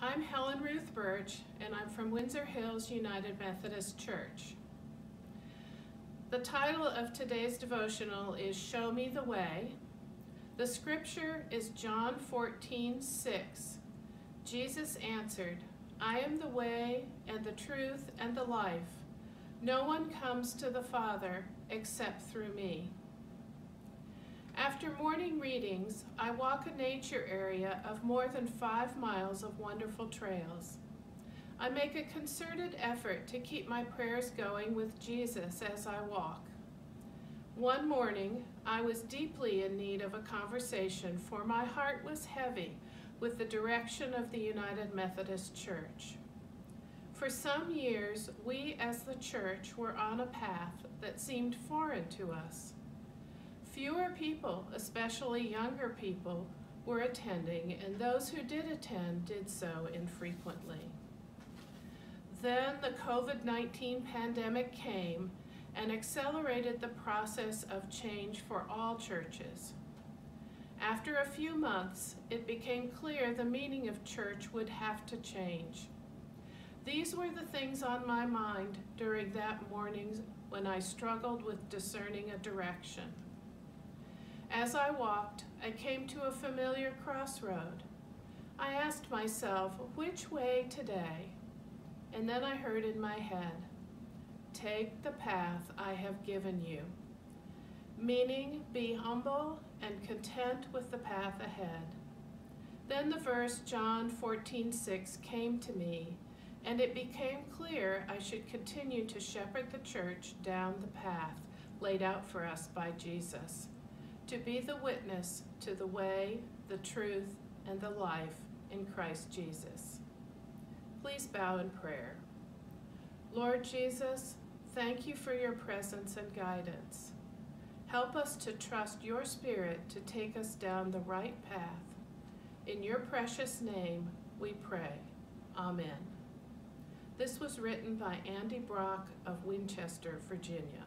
I'm Helen Ruth Birch, and I'm from Windsor Hills United Methodist Church. The title of today's devotional is Show Me the Way. The scripture is John 14, 6. Jesus answered, I am the way and the truth and the life. No one comes to the Father except through me. After morning readings, I walk a nature area of more than five miles of wonderful trails. I make a concerted effort to keep my prayers going with Jesus as I walk. One morning, I was deeply in need of a conversation, for my heart was heavy with the direction of the United Methodist Church. For some years, we as the church were on a path that seemed foreign to us. Fewer people, especially younger people, were attending, and those who did attend did so infrequently. Then the COVID 19 pandemic came and accelerated the process of change for all churches. After a few months, it became clear the meaning of church would have to change. These were the things on my mind during that morning when I struggled with discerning a direction. As I walked, I came to a familiar crossroad. I asked myself, which way today? And then I heard in my head, take the path I have given you. Meaning, be humble and content with the path ahead. Then the verse John 14:6 came to me, and it became clear I should continue to shepherd the church down the path laid out for us by Jesus to be the witness to the way, the truth, and the life in Christ Jesus. Please bow in prayer. Lord Jesus, thank you for your presence and guidance. Help us to trust your Spirit to take us down the right path. In your precious name we pray. Amen. This was written by Andy Brock of Winchester, Virginia.